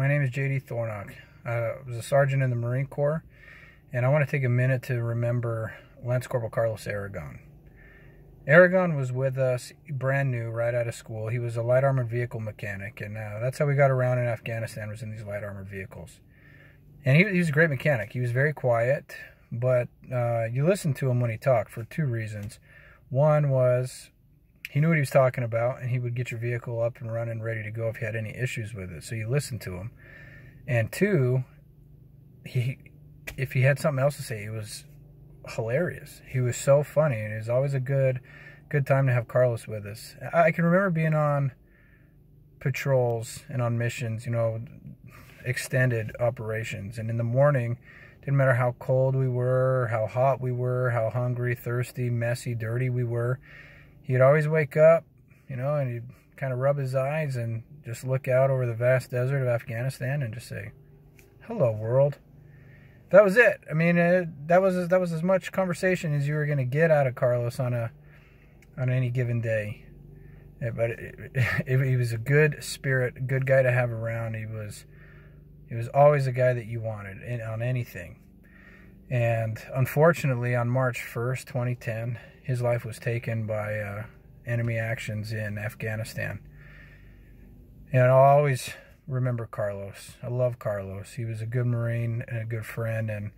My name is JD Thornock. I was a sergeant in the Marine Corps, and I want to take a minute to remember Lance Corporal Carlos Aragon. Aragon was with us brand new, right out of school. He was a light armored vehicle mechanic, and uh, that's how we got around in Afghanistan was in these light armored vehicles. And he, he was a great mechanic. He was very quiet, but uh, you listened to him when he talked for two reasons. One was he knew what he was talking about, and he would get your vehicle up and running, ready to go if you had any issues with it. So you listened to him. And two, he if he had something else to say, it was hilarious. He was so funny, and it was always a good good time to have Carlos with us. I can remember being on patrols and on missions, you know, extended operations, and in the morning. Didn't matter how cold we were, how hot we were, how hungry, thirsty, messy, dirty we were he'd always wake up, you know, and he'd kind of rub his eyes and just look out over the vast desert of Afghanistan and just say, "Hello, world." That was it. I mean, it, that was that was as much conversation as you were going to get out of Carlos on a on any given day. Yeah, but it, it, he was a good spirit, good guy to have around. He was he was always a guy that you wanted in, on anything. And unfortunately, on March 1st, 2010, his life was taken by uh, enemy actions in Afghanistan. And I'll always remember Carlos. I love Carlos. He was a good Marine and a good friend. And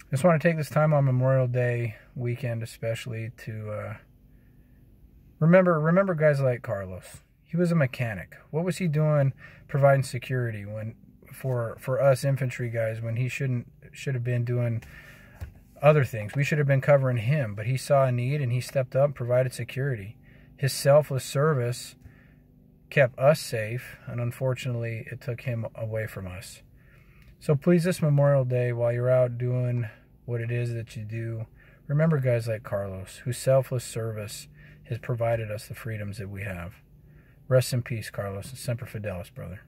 I just want to take this time on Memorial Day weekend, especially, to uh, remember remember guys like Carlos. He was a mechanic. What was he doing providing security when for for us infantry guys when he shouldn't should have been doing other things. We should have been covering him, but he saw a need and he stepped up, provided security. His selfless service kept us safe, and unfortunately, it took him away from us. So please, this Memorial Day, while you're out doing what it is that you do, remember guys like Carlos, whose selfless service has provided us the freedoms that we have. Rest in peace, Carlos, and Semper Fidelis, brother.